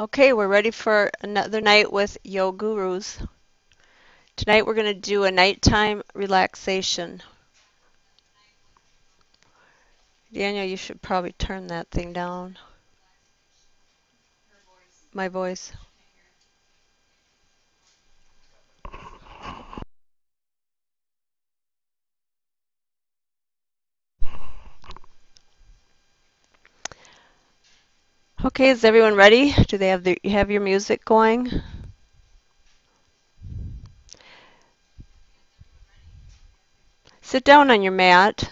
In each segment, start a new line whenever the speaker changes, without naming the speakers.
Okay, we're ready for another night with Yogurus. Tonight we're going to do a nighttime relaxation. Daniel, you should probably turn that thing down. My voice. Okay, is everyone ready? Do they have the, have your music going? Sit down on your mat.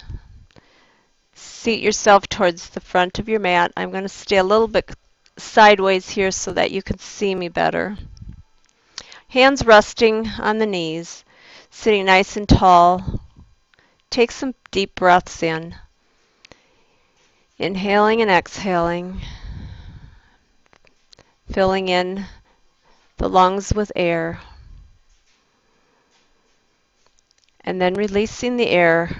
Seat yourself towards the front of your mat. I'm going to stay a little bit sideways here so that you can see me better. Hands resting on the knees, sitting nice and tall. Take some deep breaths in. Inhaling and exhaling filling in the lungs with air, and then releasing the air,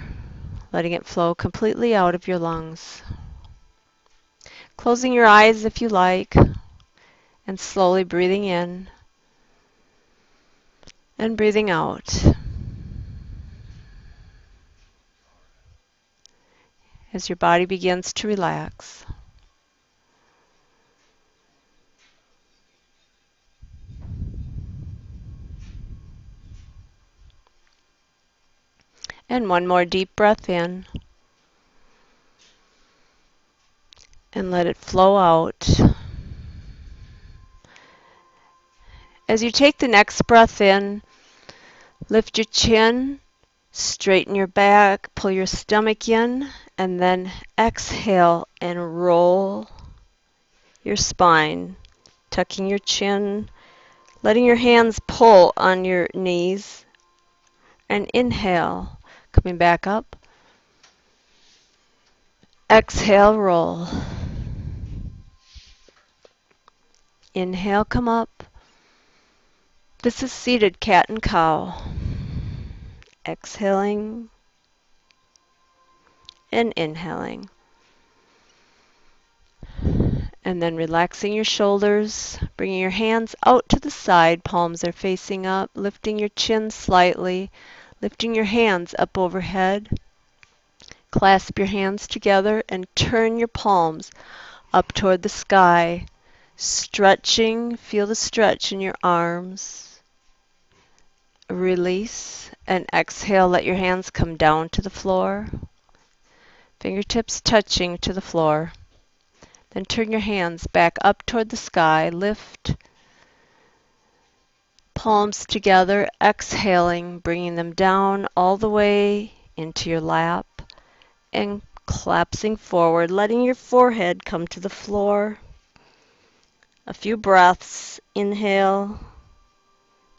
letting it flow completely out of your lungs. Closing your eyes if you like, and slowly breathing in and breathing out. As your body begins to relax. And one more deep breath in. And let it flow out. As you take the next breath in, lift your chin, straighten your back, pull your stomach in, and then exhale and roll your spine, tucking your chin, letting your hands pull on your knees, and inhale Coming back up. Exhale, roll. Inhale, come up. This is seated cat and cow. Exhaling and inhaling. And then relaxing your shoulders, bringing your hands out to the side, palms are facing up, lifting your chin slightly, lifting your hands up overhead. Clasp your hands together and turn your palms up toward the sky. Stretching, feel the stretch in your arms. Release and exhale, let your hands come down to the floor. Fingertips touching to the floor. Then turn your hands back up toward the sky. Lift palms together, exhaling, bringing them down all the way into your lap and collapsing forward, letting your forehead come to the floor. A few breaths, inhale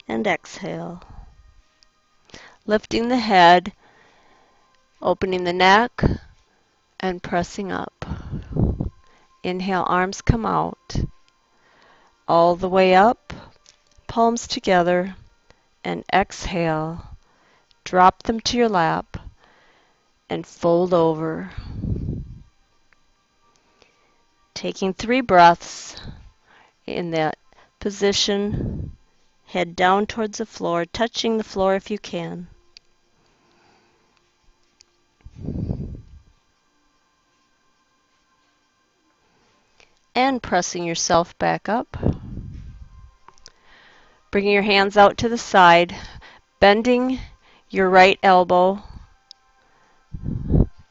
and exhale. Lifting the head, opening the neck, and pressing up. Inhale, arms come out. All the way up palms together, and exhale. Drop them to your lap and fold over. Taking three breaths in that position, head down towards the floor, touching the floor if you can. And pressing yourself back up. Bringing your hands out to the side, bending your right elbow,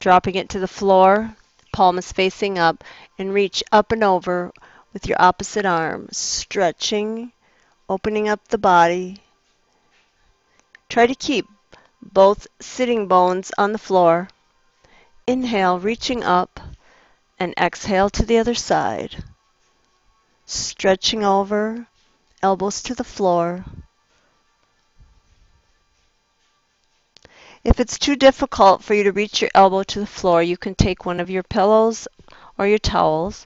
dropping it to the floor, palm is facing up, and reach up and over with your opposite arm, stretching, opening up the body. Try to keep both sitting bones on the floor. Inhale, reaching up, and exhale to the other side. Stretching over, elbows to the floor. If it's too difficult for you to reach your elbow to the floor, you can take one of your pillows or your towels,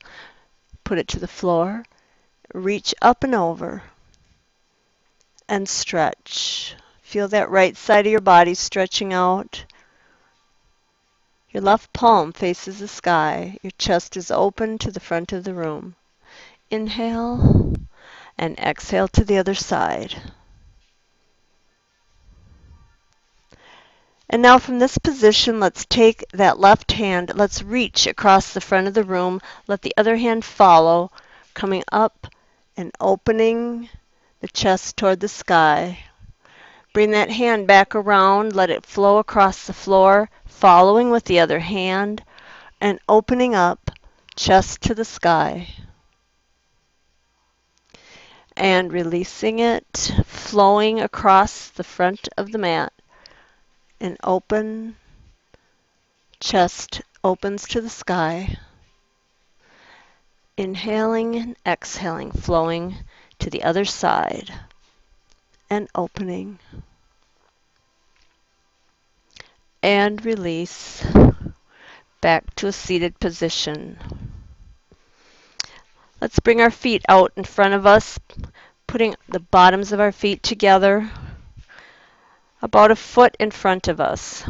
put it to the floor, reach up and over, and stretch. Feel that right side of your body stretching out. Your left palm faces the sky. Your chest is open to the front of the room. Inhale and exhale to the other side. And now from this position, let's take that left hand, let's reach across the front of the room, let the other hand follow, coming up and opening the chest toward the sky. Bring that hand back around, let it flow across the floor, following with the other hand, and opening up, chest to the sky. And releasing it, flowing across the front of the mat An open, chest opens to the sky. Inhaling and exhaling, flowing to the other side and opening. And release back to a seated position. Let's bring our feet out in front of us, putting the bottoms of our feet together about a foot in front of us.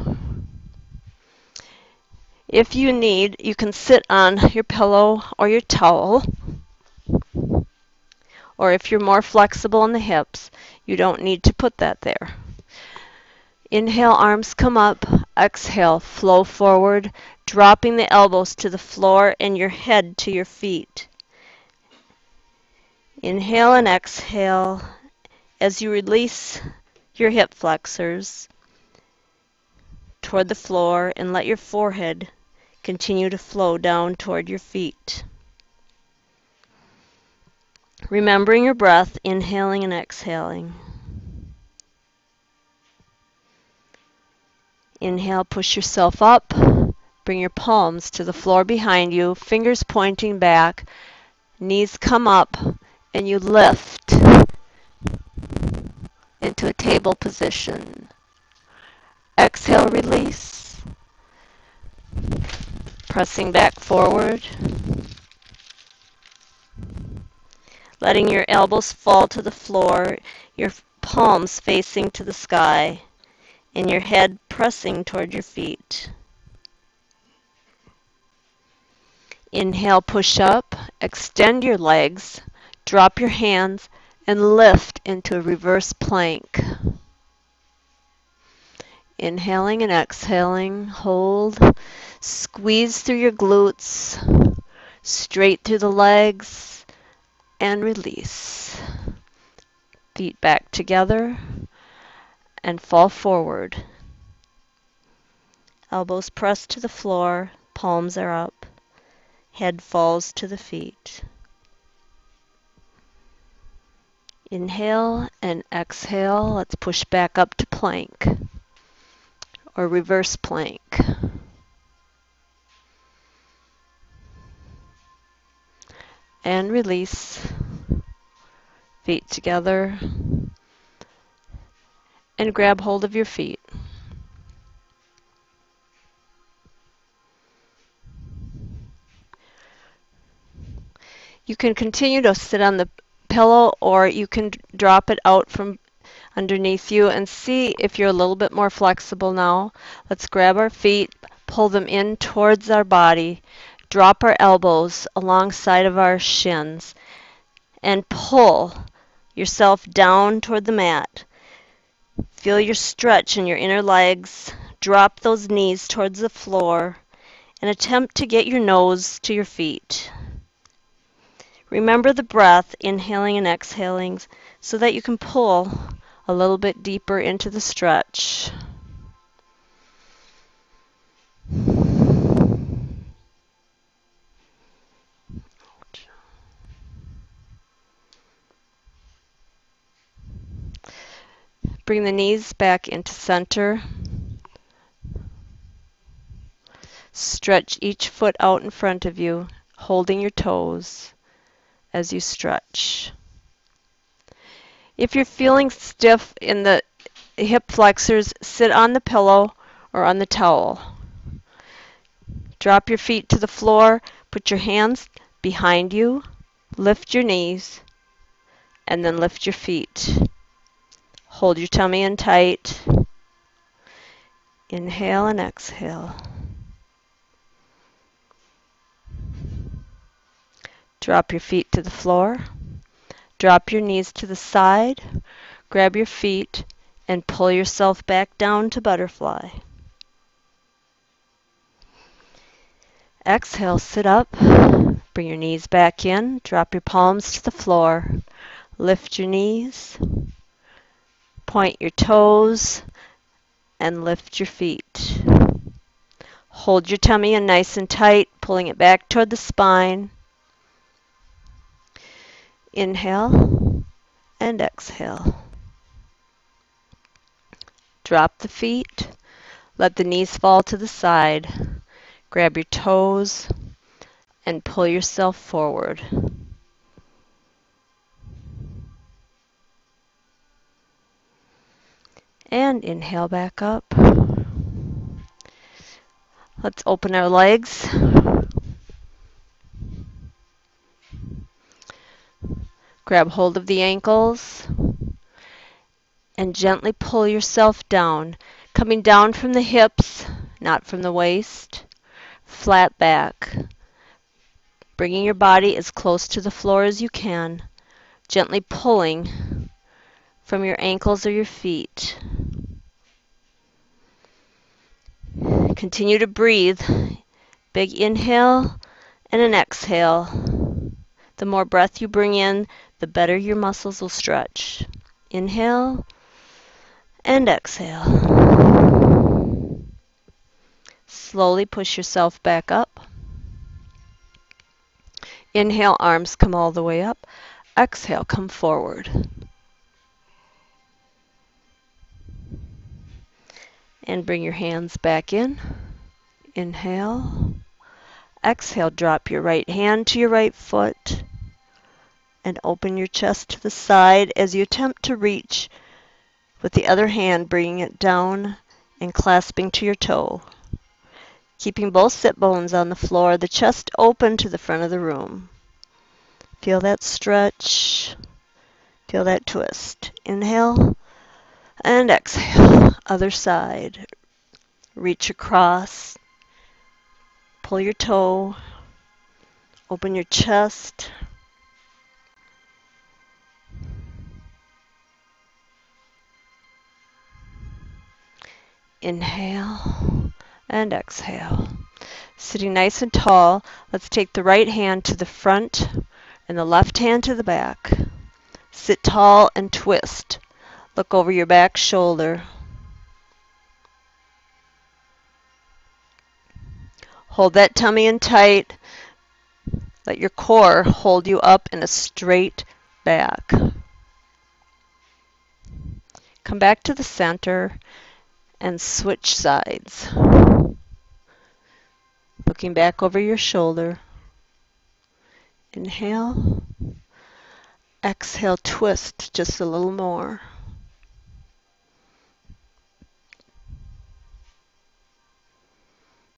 If you need, you can sit on your pillow or your towel. Or if you're more flexible in the hips, you don't need to put that there. Inhale, arms come up. Exhale, flow forward, dropping the elbows to the floor and your head to your feet. Inhale and exhale as you release your hip flexors toward the floor and let your forehead continue to flow down toward your feet. Remembering your breath, inhaling and exhaling. Inhale, push yourself up. Bring your palms to the floor behind you, fingers pointing back, knees come up, and you lift into a table position. Exhale, release. Pressing back forward. Letting your elbows fall to the floor, your palms facing to the sky, and your head pressing toward your feet. Inhale, push up, extend your legs, drop your hands, and lift into a reverse plank. Inhaling and exhaling, hold. Squeeze through your glutes, straight through the legs, and release. Feet back together and fall forward. Elbows pressed to the floor, palms are up, head falls to the feet. Inhale and exhale. Let's push back up to plank or reverse plank. And release. Feet together. And grab hold of your feet. You can continue to sit on the pillow or you can drop it out from underneath you and see if you're a little bit more flexible now. Let's grab our feet, pull them in towards our body, drop our elbows alongside of our shins, and pull yourself down toward the mat. Feel your stretch in your inner legs. Drop those knees towards the floor and attempt to get your nose to your feet. Remember the breath, inhaling and exhaling, so that you can pull a little bit deeper into the stretch. Bring the knees back into center. Stretch each foot out in front of you, holding your toes as you stretch. If you're feeling stiff in the hip flexors, sit on the pillow or on the towel. Drop your feet to the floor, put your hands behind you, lift your knees, and then lift your feet. Hold your tummy in tight. Inhale and exhale. Drop your feet to the floor. Drop your knees to the side. Grab your feet and pull yourself back down to butterfly. Exhale, sit up. Bring your knees back in. Drop your palms to the floor. Lift your knees. Point your toes and lift your feet. Hold your tummy in nice and tight, pulling it back toward the spine. Inhale and exhale. Drop the feet. Let the knees fall to the side. Grab your toes and pull yourself forward. And inhale back up. Let's open our legs. Grab hold of the ankles and gently pull yourself down, coming down from the hips, not from the waist, flat back. Bringing your body as close to the floor as you can, gently pulling from your ankles or your feet. Continue to breathe. Big inhale and an exhale. The more breath you bring in, the better your muscles will stretch. Inhale and exhale. Slowly push yourself back up. Inhale, arms come all the way up. Exhale, come forward. And bring your hands back in. Inhale. Exhale, drop your right hand to your right foot and open your chest to the side as you attempt to reach with the other hand, bringing it down and clasping to your toe. Keeping both sit bones on the floor, the chest open to the front of the room. Feel that stretch. Feel that twist. Inhale and exhale. Other side. Reach across. Pull your toe. Open your chest. Inhale and exhale. Sitting nice and tall, let's take the right hand to the front and the left hand to the back. Sit tall and twist. Look over your back shoulder. Hold that tummy in tight. Let your core hold you up in a straight back. Come back to the center and switch sides. Looking back over your shoulder. Inhale. Exhale, twist just a little more.